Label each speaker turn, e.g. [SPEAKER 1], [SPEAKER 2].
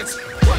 [SPEAKER 1] kids.